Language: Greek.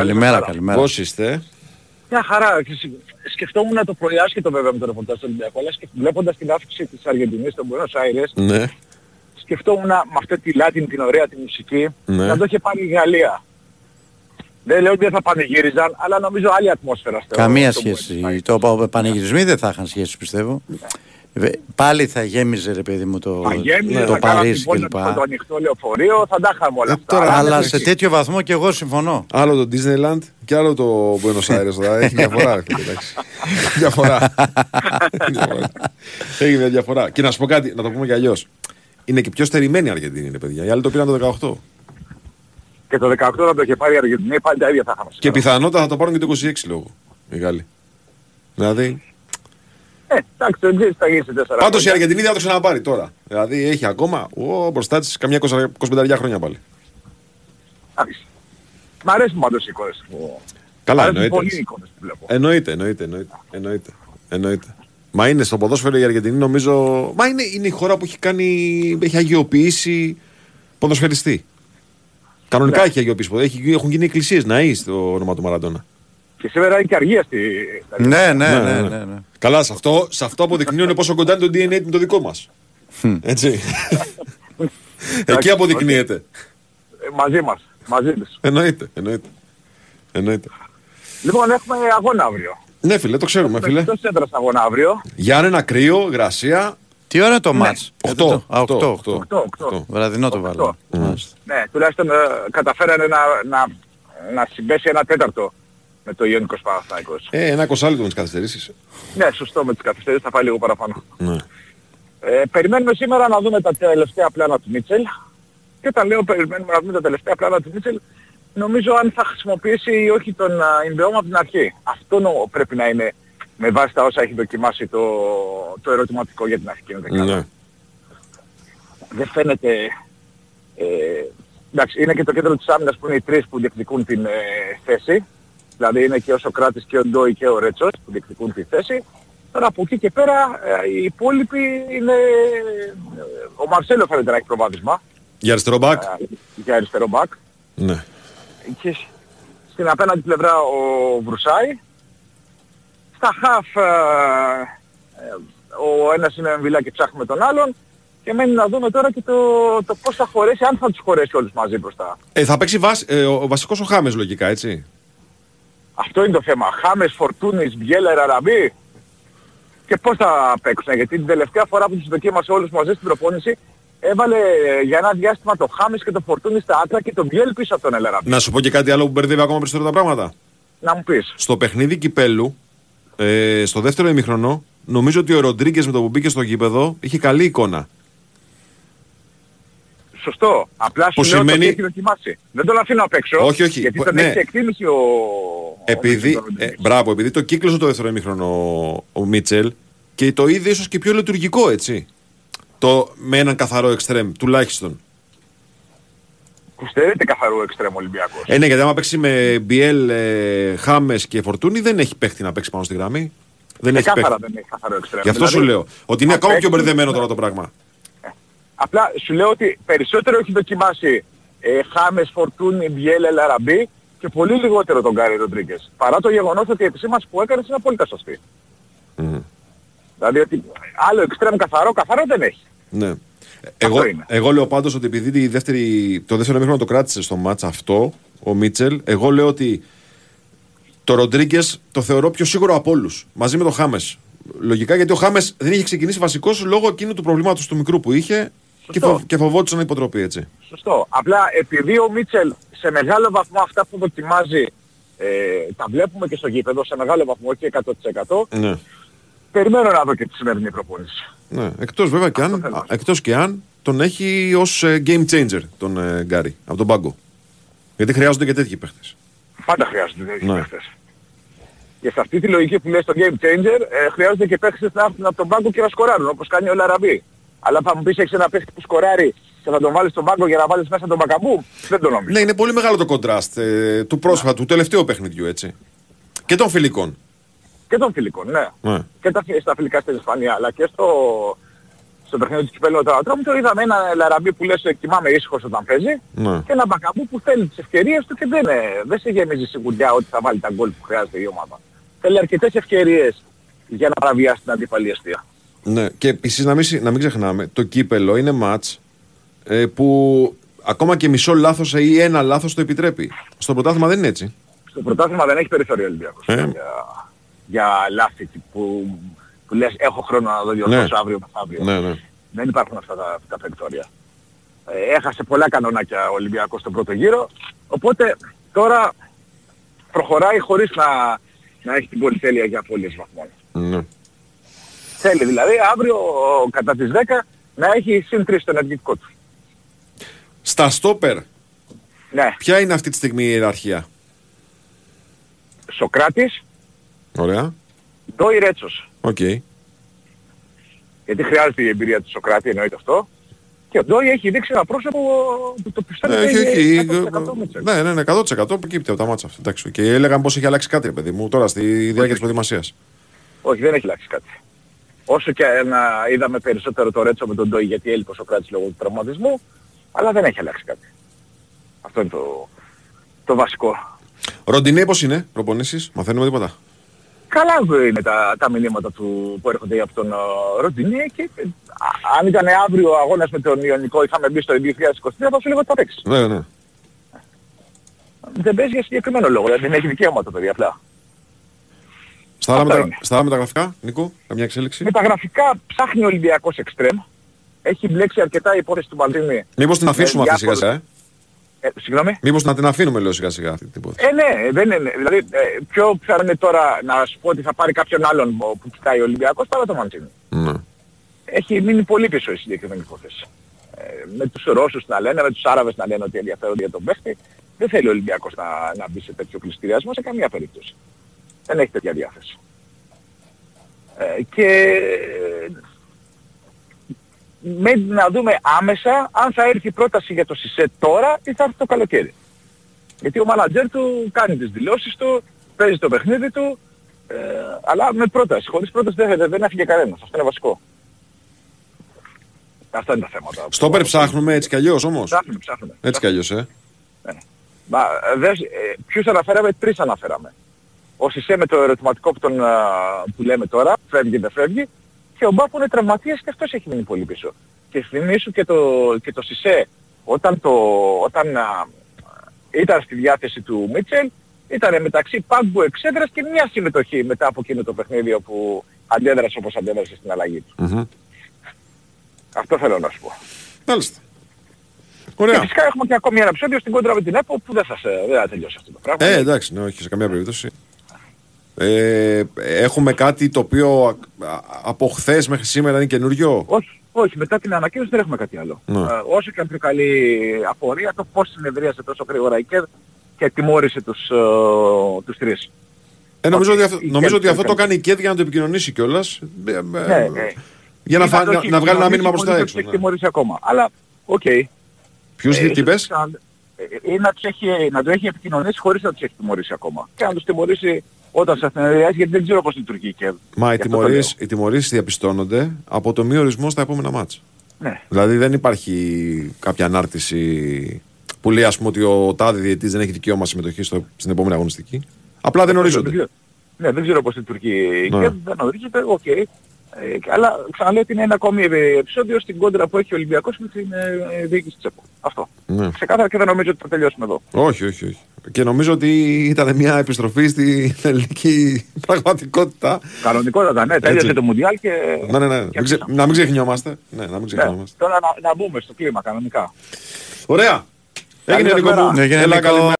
Καλημέρα, καλημέρα. Πώς είστε; Μια χαρά. Σκεφτόμουν το πρωί άσχετο βέβαια με το ρεπορτάζ του Ολυμπιακού, αλλά βλέποντας την αύξηση της Αργεντινής στον Buenos Aires, Ναι. σκεφτόμουν με αυτή τη Latin, την ωραία τη μουσική, Ναι. να το είχε πάρει η Γαλλία. Δεν λέω ότι δεν θα πανηγύριζαν, αλλά νομίζω άλλη ατμόσφαιρα στο Καμία στο σχέση. Buenos Aires. Το πα- πανηγυρισμοί δεν θα είχαν σχέση πιστεύω. Βε- Πάλι θα γέμιζε ρε παιδί μου το, Θα γέμιζε, το θα κάναμε Παρίσι την πόλη κλπ. με το ανοιχτό λεωφορείο, θα τα είχαμε όλα Ε, αυτά. τώρα, Αλλά Αλλά ναι, σε εντάξει. τέτοιο βαθμό και εγώ συμφωνώ. Άλλο το Disneyland και άλλο το Buenos Aires. δηλαδή, Έχει διαφορά. ρε φίλε, εντάξει. διαφορά. Διαφορά. Έχει μια διαφορά. Και να σου πω κάτι, να το πούμε κι αλλιώς. Είναι και πιο στερημένη η Αργεντινή, είναι παιδιά. Οι άλλοι το πήραν το 18. Και το 18 θα το είχε πάρει η Αργεντινή, πάλι τα ίδια θα είχαμε. Και πιθανότατα θα το πάρουν και το 26 λόγω. Οι Γάλλοι. Δηλαδή. Ε, εντάξει, το εξής θα γίνει σε τέσσερα. Πάντως η χρόνια. Αργεντινή δεν θα το ξαναπάρει τώρα. Δηλαδή έχει ακόμα ο, μπροστά της καμιά 20 25 χρόνια πάλι. Εντάξει. Μ' αρέσουν πάντως οι εικόνες που... Καλά, Μ' αρέσουν εννοείται. πολύ οι εικόνες που βλέπω. Εννοείται, εννοείται, εννοείται. εννοείται. εννοείται. Μα είναι στο ποδόσφαιρο η Αργεντινή νομίζω. Μα είναι, είναι η χώρα που έχει κάνει. έχει αγιοποιήσει ποδοσφαιριστή. Κανονικά Ναι. έχει αγιοποιήσει. Έχει, έχουν γίνει εκκλησίες ναοί στο όνομα του Μαραντόνα. Και σήμερα είναι και αργία στη... Ναι, ναι, ναι, ναι. ναι. Καλά, σε αυτό, σε αυτό αποδεικνύουν πόσο κοντά είναι το DNA με το δικό μας. Έτσι. Εκεί αποδεικνύεται. Ε, μαζί μας. Μαζί τους. Εννοείται, εννοείται. εννοείται. Λοιπόν, έχουμε αγώνα αύριο. Ναι, φίλε, το ξέρουμε, φίλε. Εκτός έδρας αγώνα αύριο. Γιάννενα, κρύο, γρασία. Τι ώρα είναι το Ναι. μάτς; 8. Ε, το- Α, 8. 8. 8, 8. Βραδινό το Οκτώ. βάλω. Μάλιστα. Ναι, τουλάχιστον ε, καταφέρανε να, να, να συμπέσει ένα τέταρτο με το Ιωνικός Παναθηναϊκός. Ε, ένα κοσάλιτο με τις καθυστερήσεις. Ναι, σωστό με τις καθυστερήσεις θα πάει λίγο παραπάνω. Ναι. Ε, περιμένουμε σήμερα να δούμε τα τελευταία πλάνα του Μίτσελ. Και όταν λέω περιμένουμε να δούμε τα τελευταία πλάνα του Μίτσελ, νομίζω αν θα χρησιμοποιήσει ή όχι τον Ινδεόμα από την αρχή. Αυτό νο- πρέπει να είναι με βάση τα όσα έχει δοκιμάσει το, το ερωτηματικό για την αρχική ενδεκάδα. ναι. Δεν φαίνεται... Ε, εντάξει, είναι και το κέντρο της άμυνας που είναι οι τρεις που διεκδικούν την ε, θέση. Δηλαδή είναι και ο Σοκράτης και ο Ντόι και ο Ρέτσος που διεκδικούν τη θέση. Τώρα από εκεί και πέρα ε, οι υπόλοιποι είναι... ε, Ο Μαρσέλο φαίνεται να έχει προβάδισμα Για αριστερό μπακ. ε, για αριστερό μπακ. Ναι. Και σ- στην απέναντι πλευρά ο Βρουσάη. Στα χαφ ε, ε, ο ένας είναι εμβυλά και ψάχνουμε τον άλλον. Και μένει να δούμε τώρα και το, το πώς θα χωρέσει, αν θα τους χωρέσει όλους μαζί μπροστά. Ε, θα παίξει βάση, ε, ο, ο βασικός ο Χάμες λογικά, έτσι. Αυτό είναι το θέμα. Χάμες, Φορτούνης, Μπιέλερ, Αραμπή. Και πώς θα παίξουν. Γιατί την τελευταία φορά που τους δοκίμασε όλους μαζί στην προπόνηση έβαλε ε, για ένα διάστημα το Χάμες και το Φορτούνη στα άκρα και τον Μπιέλ πίσω από τον Ελαραμπή. Να σου πω και κάτι άλλο που μπερδεύει ακόμα περισσότερο τα πράγματα. Να μου πεις. Στο παιχνίδι κυπέλου, ε, στο δεύτερο ημιχρονό, νομίζω ότι ο Ροντρίγκες με το που μπήκε στο γήπεδο είχε καλή εικόνα. Σωστό. Απλά σου Που λέω σημαίνει- το τι έχει δοκιμάσει. Δεν τον αφήνω απ' έξω. Όχι, όχι. Γιατί Που- τον ναι. έχει εκτίμηση ο... Επειδή, ο ε, Μίτσελ. μπράβο, επειδή το κύκλωσε το δεύτερο ημιχρονό ο, ο Μίτσελ και το είδε ίσως και πιο λειτουργικό, έτσι. Το, με έναν καθαρό εξτρέμ, τουλάχιστον. Που στερείται καθαρού εξτρέμου Ολυμπιακός. Ε, ναι, γιατί άμα παίξει με Μπιέλ, ε, Χάμες και Φορτούνη, δεν έχει παίχτη να παίξει πάνω στη γραμμή. Δεν έχει Ξεκάθαρα παίχτη. δεν έχει καθαρό εξτρέμου. Γι' αυτό σου λέω. Ότι είναι αν ακόμα πιο παίξουν- μπερδεμένο τώρα το πράγμα. Απλά σου λέω ότι περισσότερο έχει δοκιμάσει ε, Χάμες, Φορτούνι, Μπιέλ, Ελαραμπή και πολύ λιγότερο τον Γκάρι Ροντρίγκες. Παρά το γεγονός ότι η επισήμανση που έκανε είναι απόλυτα σωστή. Μμμ. Δηλαδή ότι άλλο εξτρέμ καθαρό, καθαρό δεν έχει. Ναι. Εγώ, είναι. εγώ λέω πάντως ότι επειδή τη δεύτερη, το δεύτερο μήχρονο το κράτησε στο μάτς αυτό, ο Μίτσελ, εγώ λέω ότι το Ροντρίγκες το θεωρώ πιο σίγουρο από όλους. Μαζί με το Χάμες. Λογικά γιατί ο Χάμες δεν είχε ξεκινήσει βασικός λόγω εκείνου του προβλήματος του μικρού που είχε και, Σωστό. φο, και φοβόντουσαν η υποτροπή έτσι. Σωστό. Απλά επειδή ο Μίτσελ σε μεγάλο βαθμό αυτά που δοκιμάζει ε, τα βλέπουμε και στο γήπεδο, σε μεγάλο βαθμό, όχι 100%, Ναι. περιμένω να δω και τη σημερινή προπόνηση. ναι. Εκτός βέβαια και Αυτό αν, θέλω. εκτός και αν τον έχει ως game changer τον ε, Γκάρι από τον πάγκο. Γιατί χρειάζονται και τέτοιοι παίχτες. Πάντα χρειάζονται τέτοιοι Ναι. παίχτες. Και σε αυτή τη λογική που λέει στο Game Changer, ε, χρειάζονται και παίχτες να έρθουν από τον πάγκο και να σκοράρουν, όπως κάνει ο Λαραμπή. Αλλά θα μου πεις έχεις ένα παίχτη που σκοράρει και θα τον βάλεις στον πάγκο για να βάλεις μέσα τον Μπακαμπού, δεν το νομίζω. Ναι, είναι πολύ μεγάλο το κοντράστ ε, του πρόσφατου, του τελευταίου παιχνιδιού έτσι. Και των φιλικών. Και των φιλικών, ναι. Ναι. Και τα, στα φιλικά στην Ισπανία, αλλά και στο, στο παιχνίδι του κυπέλλου του Ατρόμητο είδαμε ένα Λαραμπή που λες κοιμάμαι ήσυχος όταν παίζει Ναι. και ένα Μπακαμπού που θέλει τις ευκαιρίες του και δεν, ε, δεν σε γεμίζει σιγουριά ότι θα βάλει τα γκολ που χρειάζεται η ομάδα. Θέλει αρκετές ευκαιρίες για να παραβιάσει την αντίπαλη αιστεία. Ναι, και επίσης να μην, συ- να μην ξεχνάμε, το κύπελο είναι μάτς ε, που ακόμα και μισό λάθος ή ένα λάθος το επιτρέπει. Στο πρωτάθλημα δεν είναι έτσι. Στο πρωτάθλημα δεν έχει περιθώριο ο Ολυμπιακός Ε. για, για λάθη που, που λες έχω χρόνο να δω διορθώσω Ναι. αύριο μεθαύριο. Ναι, ναι. Δεν υπάρχουν αυτά τα, τα περιθώρια. Ε, έχασε πολλά κανονάκια ο Ολυμπιακός στον πρώτο γύρο, οπότε τώρα προχωράει χωρίς να, να έχει την πολυτέλεια για απώλειες βαθμών. ναι. Θέλει δηλαδή αύριο κατά τις 10 να έχει συν 3 στο ενεργητικό του. Στα στόπερ, Ναι, ποια είναι αυτή τη στιγμή η ιεραρχία; Σοκράτης, Ωραία. Ντόι Ρέτσος. Οκ. Γιατί χρειάζεται η εμπειρία του Σοκράτη, εννοείται αυτό. Και ο Ντόι έχει δείξει ένα πρόσωπο που το πιστεύω Ναι, ότι έχει, έχει, είναι 100% Μίτσελ. ναι, ναι, ναι, 100% προκύπτει από τα μάτσα αυτά. Εντάξει, και έλεγαν πως έχει αλλάξει κάτι, ρε παιδί μου, τώρα στη διάρκεια της προετοιμασίας. Όχι, δεν έχει αλλάξει κάτι. Όσο και να είδαμε περισσότερο το Ρέτσο με τον Ντόι γιατί έλειπε ο Σοκράτης λόγω του τραυματισμού, αλλά δεν έχει αλλάξει κάτι. Αυτό είναι το, το βασικό. Ροντινέ πώς είναι, προπονήσεις, μαθαίνουμε τίποτα; Καλά είναι τα, τα μηνύματα του που έρχονται από τον uh, Ροντινέ και ε, α- αν ήταν αύριο ο αγώνας με τον Ιωνικό είχαμε μπει στο 2023 θα σου λέγω ότι θα παίξεις. Ναι, ναι. Δεν παίζει για συγκεκριμένο λόγο, δηλαδή δεν έχει δικαίωμα το παιδί απλά. Στα άλλα, Αυτά μετα... είναι. στα άλλα μεταγραφικά, Νίκο, καμιά εξέλιξη. Με τα γραφικά ψάχνει ο Ολυμπιακός εξτρέμ. Έχει μπλέξει αρκετά η υπόθεση του Μαλτίνη. Μήπως την αφήσουμε με αυτή σιγά διάφορους- σιγά, ε; Ε, συγγνώμη; Μήπως να την αφήνουμε, λέω σιγά σιγά αυτή την υπόθεση. Ε, ναι, δεν είναι. Δηλαδή, ε, πιο πιθανό είναι τώρα να σου πω ότι θα πάρει κάποιον άλλον που κοιτάει ο Ολυμπιακός παρά το Μαλτίνη. Ναι. Έχει μείνει πολύ πίσω η συγκεκριμένη υπόθεση. Ε, με τους Ρώσους να λένε, με τους Άραβες να λένε ότι ενδιαφέρονται για τον παίχτη. Δεν θέλει ο Ολυμπιακός να, να μπει σε τέτοιο πληστηριασμό σε καμία περίπτωση. Δεν έχει τέτοια διάθεση. Ε, και με να δούμε άμεσα αν θα έρθει η πρόταση για το ΣΥΣΕ τώρα ή θα έρθει το καλοκαίρι. Γιατί ο μάνατζερ του κάνει τις δηλώσεις του, παίζει το παιχνίδι του, ε, αλλά με πρόταση. Χωρίς πρόταση δεν, δεν, δεν έφυγε κανένας. Αυτό είναι βασικό. Αυτά είναι τα θέματα. Στόπερ ψάχνουμε έτσι κι αλλιώς όμως; Ψάχνουμε, ψάχνουμε. Έτσι κι αλλιώς, ε; Μα, ε, δες, ε, ποιους αναφέραμε, τρεις αναφέραμε. Ο Σισε με το ερωτηματικό που, τον, α, που λέμε τώρα, φεύγει δεν φεύγει, και ο Μπάπου είναι τραυματίας και αυτός έχει μείνει πολύ πίσω. Και θυμίσου και το, και το Σισε, όταν, το, όταν α, ήταν στη διάθεση του Μίτσελ, ήταν μεταξύ πάγκου εξέδρας και μια συμμετοχή μετά από εκείνο το παιχνίδι όπου αντέδρασε όπως αντέδρασε στην αλλαγή του. Μμμ. Αυτό θέλω να σου πω. Μάλιστα. Και Ωραία. φυσικά έχουμε και ακόμη ένα επεισόδιο στην κόντρα με την ΕΠΟ που δεν θα, σε, δεν θα τελειώσει αυτό το πράγμα. Ε, εντάξει, ναι, όχι σε καμία περίπτωση. Ε, έχουμε κάτι το οποίο α- α- από χθες μέχρι σήμερα είναι καινούριο. Όχι, όχι, μετά την ανακοίνωση δεν έχουμε κάτι άλλο. Ναι. Ε, όσο και αν προκαλεί απορία το πώς συνεδρίασε τόσο γρήγορα η ΚΕΔ και τιμώρησε τους, ε, τους τρεις. Ε, νομίζω Όχι, ότι, αυτό, η νομίζω Κέλ ότι αυτό το έκανε. κάνει η ΚΕΔ για να το επικοινωνήσει κιόλας. Ναι, ναι. Για να, Ή φα- το να, έχει να βγάλει ένα τιμωρήσει μήνυμα προς τα χωρίς να έξω. τους έχει Ναι. τιμωρήσει ακόμα. Αλλά, οκ. Ε, Ποιους τι ίσως πες; να- ε, Ή να, τους έχει, να το έχει επικοινωνήσει χωρίς να τους έχει τιμωρήσει ακόμα. Και να τους τιμωρήσει όταν σας συνεδριάσει γιατί δεν ξέρω πώς λειτουργεί η ΚΕΔ. Μα οι Γι' αυτό το τιμωρίες, οι τιμωρίες διαπιστώνονται από το μη ορισμό στα επόμενα ματς. λέω. Ναι. Δηλαδή δεν υπάρχει κάποια ανάρτηση που λέει ας πούμε ότι ο τάδε διαιτής δεν έχει δικαίωμα συμμετοχής στο, στην επόμενη αγωνιστική. Απλά δεν ορίζονται. ξέρω. Ναι, δεν ξέρω πώς λειτουργεί η Ναι. ΚΕΔ, δεν ορίζεται, οκ. Ε, αλλά ξαναλέω ότι είναι ένα ακόμη επεισόδιο στην κόντρα που έχει ο Ολυμπιακός με την ε, διοίκηση της ΕΠΟ. Αυτό. Ναι. Ξεκάθαρα και δεν νομίζω ότι θα τελειώσουμε εδώ. Όχι, όχι, όχι. Και νομίζω ότι ήταν μια επιστροφή στην ελληνική πραγματικότητα. Κανονικότατα, ναι, τέλειωσε το Μουντιάλ και... Ναι, ναι, ναι. και Μην ξε- αφήσαμε. Να μην ξεχνιόμαστε. Ναι, να μην Ναι, ξεχνιόμαστε. τώρα να, να μπούμε στο κλίμα κανονικά. Ωραία. Έγινε Καλή Νίκο σας μου. μέρα. Έγινε, Έλα, Νίκο. καλημέρα.